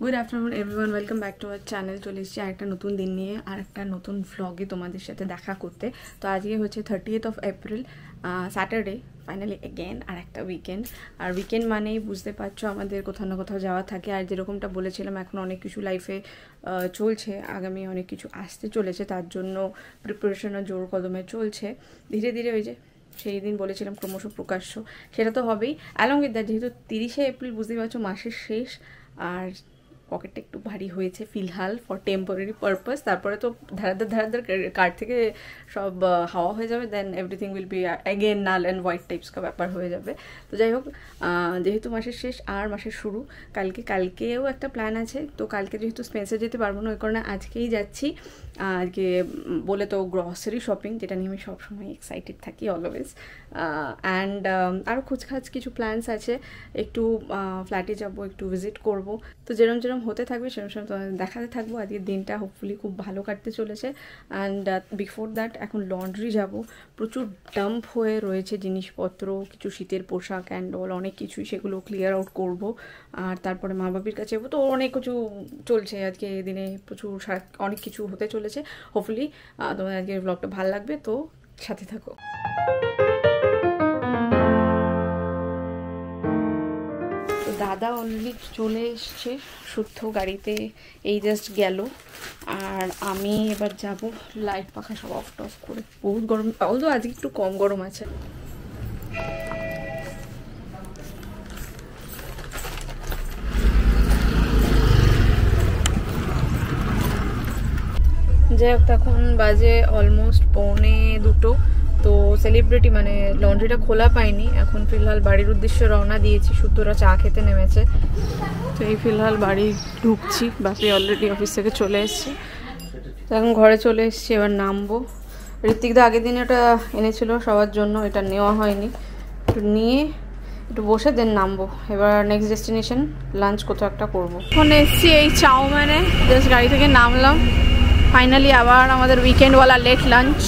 Good afternoon everyone welcome back to our channel চলে এসেছি আরেকটা নতুন দিন নিয়ে আর একটা নতুন ভ্লগে তোমাদের সাথে দেখা করতে। তো আজকে হচ্ছে thirtieth of April Saturday finally again আর একটা উইকেন্ড আর উইকেন্ড মানেই বুঝতে পারছ আমাদের কোথাও না কোথাও যাওয়া থাকে। আর যেরকমটা বলেছিলাম, এখন অনেক কিছু লাইফে চলছে। আগামী অনেক কিছু আসতে চলেছে, তার জন্য প্রিপারেশনও জোর কদমে চলছে। ধীরে ধীরে ওই যে সেই দিন বলেছিলাম, ক্রমশ প্রকাশ্য। সেটা তো হবেই। অ্যালং উইথ দ্যাট যেহেতু তিরিশে এপ্রিল বুঝতেই পারছ, মাসের শেষ। আর পকেটটা একটু ভারী হয়েছে ফিলহাল ফর টেম্পোরারি পারপাস তারপরে তো ধারাধার ধারাধার কার্ড থেকে সব হাওয়া হয়ে যাবে then everything will be again null and white types কা ব্যাপার হয়ে যাবে। তো যাই হোক যেহেতু মাসের শেষ, আর মাসের শুরু, কালকে, কালকেও একটা প্ল্যান আছে। তো কালকে যেহেতু স্পেন্সার যেতে পারব না, ওই কারণে আজকেই যাচ্ছি। আজকে বলে তো গ্রসারি শপিং যেটা নিয়ে আমি সবসময় এক্সাইটেড থাকি অলওয়েজ অ্যান্ড আরও খুচখাচ কিছু প্ল্যানস আছে। একটু ফ্ল্যাটে যাব, একটু ভিজিট করব। তো যেরম যেরকম হতে থাকবে, সেরকম সেরকম তোমাদের দেখাতে থাকব। আজকের দিনটা হোপফুলি খুব ভালো কাটতে চলেছে। অ্যান্ড বিফোর দ্যাট এখন লন্ড্রি যাব। প্রচুর ডাম্প হয়ে রয়েছে জিনিসপত্র, কিছু শীতের পোশাক অ্যান্ড অল অনেক কিছুই সেগুলো ক্লিয়ার আউট করব। আর তারপরে মা বাবির কাছে তো অনেক কিছু চলছে আজকে দিনে, প্রচুর অনেক কিছু হতে চলেছে। হোপফুলি তোমাদের আজকের ব্লগটা ভালো লাগবে। তো সাথে থাকো। দাদা অলরেডি চলে এসছে, শুদ্ধ গাড়িতে, এই জাস্ট গেল। আর আমি এবার যাব লাইট পাখা সব অফ টফ করে। বহুত গরম অলদো আজকে একটু কম গরম আছে। যাই হোক, তখন বাজে অলমোস্ট পৌনে দুটো। তো সেলিব্রিটি মানে লন্ড্রিটা খোলা পাইনি এখন ফিলহাল বাড়ির উদ্দেশ্যে রওনা দিয়েছি। শুদ্ধরা চা খেতে নেমেছে। তো এই ফিলহাল বাড়ি ঢুকছি। বাপি অলরেডি অফিস থেকে চলে এসছে। তো এখন ঘরে চলে এসছি এবার নামবো। ঋত্বিকদা আগের দিন এটা এনেছিল সবার জন্য এটা নেওয়া হয়নি। একটু নিয়ে একটু বসে দেন নামবো। এবার নেক্সট ডেস্টিনেশন লাঞ্চ কোথাও একটা করব। এখন এসছি এই চাউম্যানে জাস্ট গাড়ি থেকে নামলাম। ফাইনালি আবার আমাদের উইকেন্ডওয়ালা লেট লাঞ্চ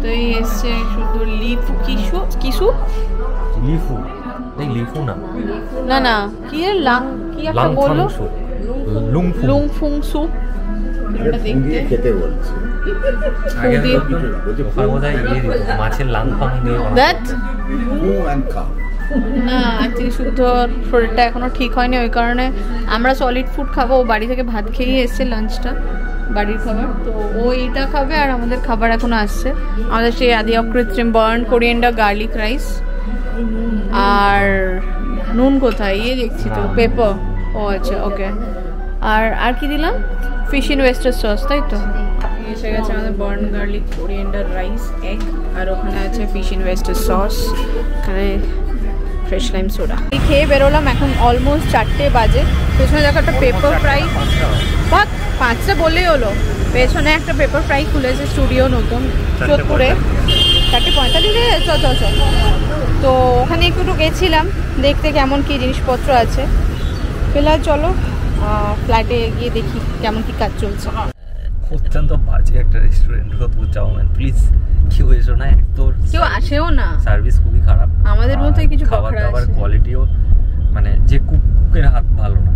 তো এই এসছে শুধু লিফু কিসু? কিসু? লিফু। নেই লিফু না। না না কি এর লাং কি একটা বলল? লুংফু। লুং ফুং সুপ এটা দেখতে। খেতে বলছে। আগে বলছে ওখানে ইয়ে দিত মাছের দিয়ে দ্যাট না অ্যাকচুয়ালি শরীরটা এখনও ঠিক হয়নি ওই কারণে আমরা সলিড ফুড খাব। বাড়ি থেকে ভাত খেয়েই এসছে লাঞ্চটা বাড়ির খাবার। তো ও এইটা খাবে আর আমাদের খাবার এখনও আসছে। আমাদের সেই আদি অকৃত্রিম বার্ন কোরিয়েন্ডার গার্লিক রাইস আর নুন কোথায়? ইয়ে দেখছি তো পেপার। ও আচ্ছা ওকে। আর আর কি দিলাম? ফিশ ইন ওয়েস্টার সস তাই তো? এসে গেছে আমাদের burn garlic coriander rice egg আর ওখানে আছে ফিশ ইন ওয়েস্টার সস। এখানে ফ্রেশ লাইম সোডা। খেয়ে বেরোলাম এখন অলমোস্ট চারটে বাজে। পেছনে দেখো একটা পেপার ফ্রাই পাঁচটা বললেই হলো। পেছনে একটা পেপার ফ্রাই খুলেছে স্টুডিও নতুন যোধপুরে। চারটে পঁয়তাল্লিশে চ চ চ। তো ওখানে একটু একটু গেছিলাম দেখতে কেমন কি জিনিসপত্র আছে। ফিলহাল চলো ফ্ল্যাটে গিয়ে দেখি কেমন কি কাজ চলছে। অত্যন্ত বাজে একটা রেস্টুরেন্ট চাউমিন। প্লিজ কেউ এসো না? তো কেউ আসেও না। সার্ভিস খুবই খারাপ। আমাদের আর কিছু খাবার দাবার কোয়ালিটিও মানে যে কুক কুকের হাত ভালো না।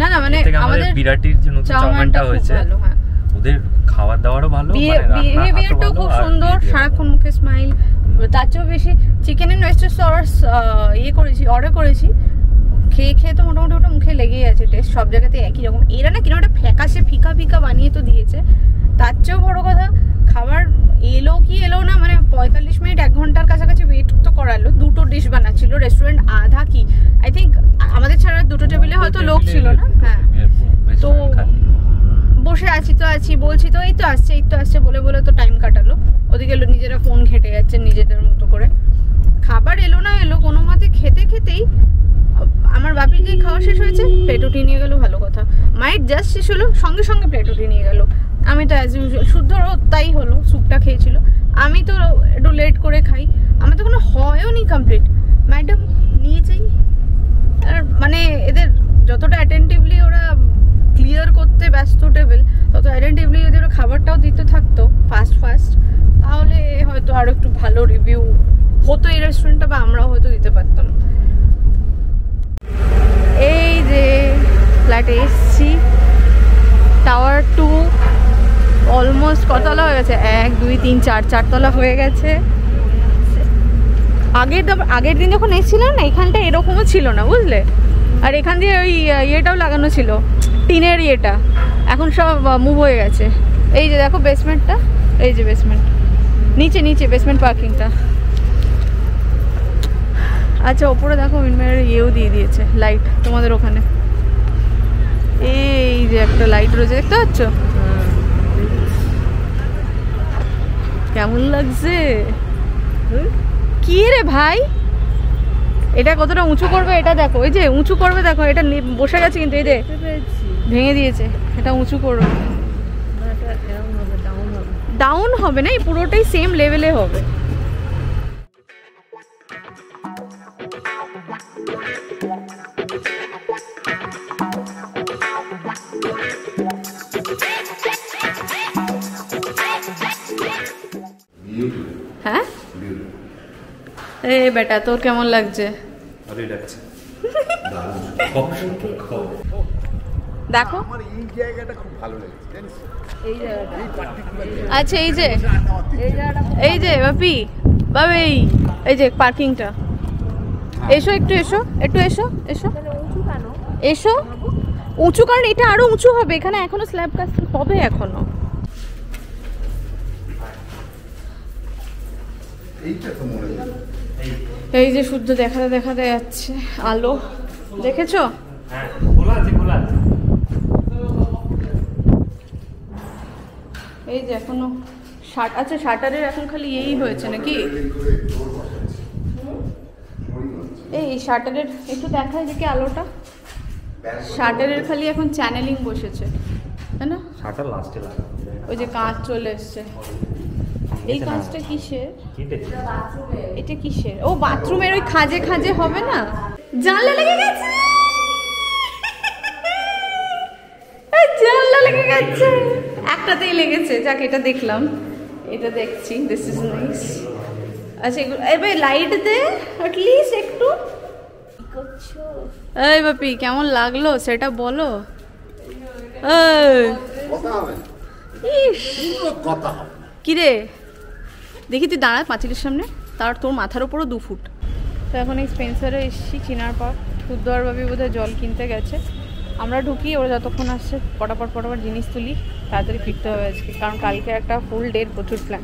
না না মানে আমাদের বিরাটির যে নতুন চাউমিনটা হয়েছে হ্যাঁ। ওদের খাবার দাবারও ভালো মানে বিহেভিয়ারটাও খুব সুন্দর সারাক্ষণ মুখে স্মাইল তার চেয়েও বেশি চিকেন এন্ড ওয়েস্টার সস ইয়ে করেছি অর্ডার করেছি। খেয়ে খেয়ে তো মোটামুটি ওটা মুখে লেগেই আছে টেস্ট সব জায়গাতে একই রকম। এরা না কিনা ওটা ফ্যাকাশে ফিকা ফিকা বানিয়ে তো দিয়েছে। তার চেয়েও বড় কথা খাবার এলো কি এলো না মানে পঁয়তাল্লিশ মিনিট এক ঘণ্টার কাছাকাছি ওয়েট তো করালো। দুটো ডিশ বানাচ্ছিল রেস্টুরেন্ট আধা কি? আই থিঙ্ক আমাদের ছাড়া দুটো টেবিলে হয়তো লোক ছিল না? হ্যাঁ। তো বসে আছি তো আছি বলছি তো এই তো আসছে এই তো আসছে বলে বলে তো টাইম কাটালো। ওদিকে নিজেরা ফোন ঘেটে যাচ্ছে নিজেদের মতো করে। খাবার এলো না এলো কোনো মতে খেতে খেতেই আমার বাপির যেই খাওয়া শেষ হয়েছে প্লেট উঠিয়ে নিয়ে গেলো ভালো কথা। মায়ের জাস্ট শেষ হলো সঙ্গে সঙ্গে প্লেট উঠিয়ে নিয়ে গেল। আমি তো অ্যাজ ইউজুয়াল শুদ্ধরও তাই হলো স্যুপটা খেয়েছিল। আমি তো একটু লেট করে খাই। আমার তো কোনো হয়ও নি কমপ্লিট ম্যাডাম নিয়ে যাই। আর মানে এদের যতটা অ্যাটেন্টিভলি ওরা ক্লিয়ার করতে ব্যস্ত টেবিল তত অ্যাটেন্টিভলি যদি ওরা খাবারটাও দিতে থাকতো ফাস্ট ফাস্ট তাহলে হয়তো আরও একটু ভালো রিভিউ হতো এই রেস্টুরেন্টটা বা আমরাও হয়তো দিতে পারতাম এই যে ফ্ল্যাটে এসছি টাওয়ার টু অলমোস্ট কতলা হয়ে গেছে? এক, দুই, তিন, চার, চারতলা হয়ে গেছে। আগের আগের দিন যখন এসেছিলাম না, এখানটা এরকমও ছিল না, বুঝলে? আর এখান দিয়ে ওই ইয়েটাও লাগানো ছিল, টিনের ইয়েটা। এখন সব মুভ হয়ে গেছে। এই যে দেখো বেসমেন্টটা এই যে বেসমেন্ট নিচে নিচে বেসমেন্ট পার্কিংটা আচ্ছা ওপরে দেখো উইন্ডমেয়ারের ইয়েও দিয়ে দিয়েছে লাইট তোমাদের ওখানে। এই যে একটা লাইট রয়েছে, দেখতে পাচ্ছ? কেমন লাগছে? কি রে ভাই? এটা কতটা উঁচু করবে এটা দেখো এই যে উঁচু করবে দেখো এটা বসে গেছে কিন্তু এই যে ভেঙে দিয়েছে এটা উঁচু করবে। ডাউন হবে? না এই পুরোটাই সেম লেভেলে হবে। হ্যাঁ এ বেটা তোর কেমন লাগছে? ভালোই লাগছে দেখো। আমার এই জায়গাটা খুব ভালো লেগেছে জানিস? আচ্ছা এই যে। এই যে বাপি বাবি এই যে পার্কিংটা। এসো একটু এসো একটু এসো এসো। এসো। উঁচু কারণ এটা আরও উঁচু হবে এখানে এখনও স্ল্যাব কাজ হবে এখনও। এইটা তো মনে হয়। এই যে শুদ্ধ দেখাতে দেখাতে যাচ্ছে আলো। দেখেছ? হ্যাঁ এই যে এখনও শার্ট আচ্ছা শার্টারের এখন খালি এই হয়েছে নাকি? এই শার্টারের একটু দেখায় যে কি আলোটা। শার্টারের খালি এখন চ্যানেলিং বসেছে তাই না? শাটার লাস্টে লাগা ওই যে কাঁচ চলে এসছে। এই কাঁচটা কিসের? এটা কিসের? ও বাথরুমের ওই খাজে খাজে হবে না? জানলা লেগে গেছে! জানলা লেগে গেছে! একটাতেই লেগেছে যাক এটা দেখলাম। এটা দেখছি দিস ইজ নাইস আচ্ছা এগুলো এবার লাইট দে অ্যাটলিস্ট একটু। এই বাপি কেমন লাগল? সেটা বলো। কিরে দেখি তুই দাঁড়া পাঁচিলের সামনে। তার তোর মাথার উপরও দু ফুট। তো এখন এই স্পেন্সারে এসছি চিনার পর। খুদ্দর বাবি বোধহয় জল কিনতে গেছে। আমরা ঢুকি ওরা যতক্ষণ আসছে পটাপট পটাপট জিনিস তুলি তাড়াতাড়ি ফিরতে হবে আজকে। কারণ কালকে একটা ফুল ডের প্রচুর প্ল্যান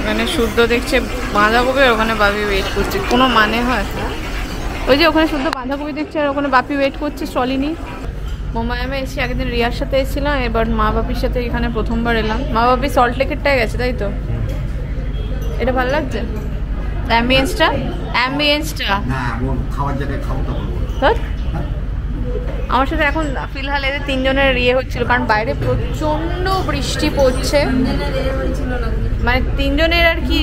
এখানে শুদ্ধ দেখছে বাঁধাকপি আর ওখানে বাপি ওয়েট করছে। কোনো মানে হয়? ওই যে ওখানে শুদ্ধ বাঁধাকপি দেখছে আর ওখানে বাপি ওয়েট করছে চলিনি মোমায়ামে এসে একদিন রিয়ার সাথে এসেছিলাম এবার মা বাপির সাথে এখানে প্রথমবার এলাম। মা বাপি সল্ট লেকেরটায় গেছে তাই তো? এটা ভালো লাগছে? অ্যাম্বিয়েন্সটা অ্যাম্বিয়েন্সটা না এমন খাওয়ার জায়গায় খাওয়াটা বলব না। আমার সাথে এখন ফিলহাল এদের তিনজনের ইয়ে হচ্ছিল কারণ বাইরে প্রচণ্ড বৃষ্টি পড়ছে। মানে তিনজনের আর কি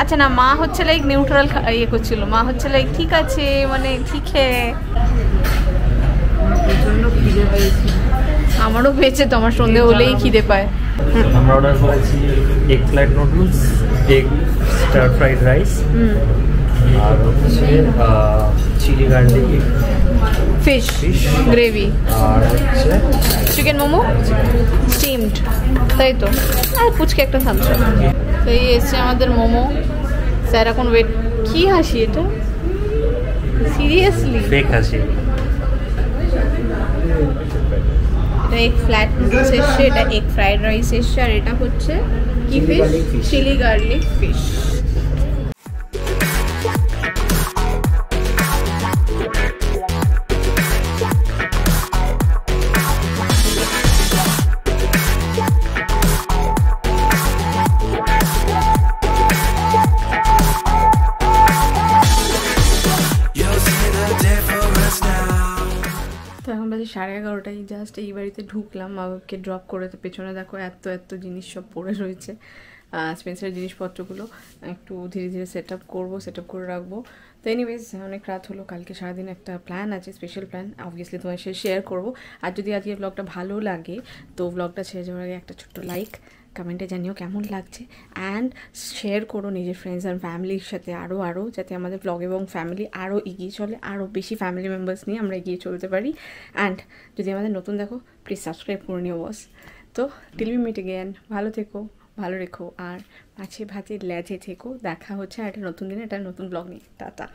আচ্ছা না মা হচ্ছে লাইক নিউট্রাল ইয়ে করছিল। মা হচ্ছে লাইক ঠিক আছে মানে ঠিক আমারও পেয়েছে তো আমার সন্ধে হলেই খিদে পায়। আমরা অর্ডার করেছি egg flight noodles egg star fried rice hmm আর হচ্ছে চিলি গার্লিক ফিশ গ্রেভি আর হচ্ছে চিকেন মোমো? স্টিমড তাই তো? আর পুচকে একটা থামছে। তো এই এসছে আমাদের মোমো। স্যার এখন ওয়েট কি হাসি এটা? সিরিয়াসলি ফেক হাসি। এটা এগ ফ্ল্যাট নুডলস এসছে এটা এগ ফ্রাইড রাইস এসছে আর এটা হচ্ছে কি ফিশ চিলি গার্লিক ফিশ সাড়ে এগারোটায় জাস্ট এই বাড়িতে ঢুকলাম মা বাবাকে ড্রপ করে তো পেছনে দেখো এত এত জিনিস সব পড়ে রয়েছে। স্পেন্সারের জিনিসপত্রগুলো একটু ধীরে ধীরে সেট আপ করব সেট আপ করে রাখব। তো এনিওয়েজ অনেক রাত হলো, কালকে সারাদিন একটা প্ল্যান আছে স্পেশাল প্ল্যান অবভিয়াসলি তোমার সাথে শেয়ার করব। আর যদি আজকে ব্লগটা ভালো লাগে, তো ব্লগটা ছেড়ে যাওয়ার আগে একটা ছোট্ট লাইক কমেন্টে জানিও কেমন লাগছে। অ্যান্ড শেয়ার করো নিজের ফ্রেন্ডস অ্যান্ড ফ্যামিলির সাথে আরও আরও যাতে আমাদের ব্লগ এবং ফ্যামিলি আরও এগিয়ে চলে আরও বেশি ফ্যামিলি মেম্বার্স নিয়ে আমরা এগিয়ে চলতে পারি। অ্যান্ড যদি আমাদের নতুন দেখো প্লিজ সাবস্ক্রাইব করে নিও বস তো টিল বি মিট জ্ঞান ভালো থেকো, ভালো রেখো, আর মাছে ভাতে লেজে থেকো। দেখা হচ্ছে একটা নতুন দিনে, একটা নতুন ব্লগ নিয়ে। টাটা।